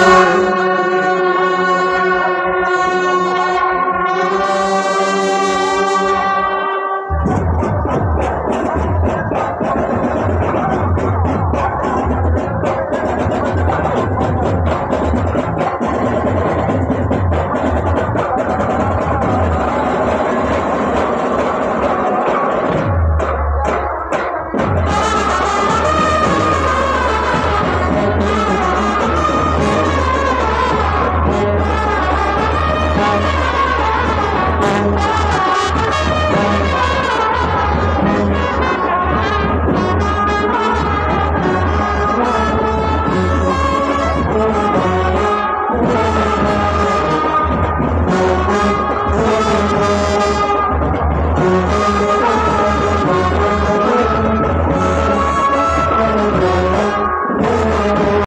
Lord.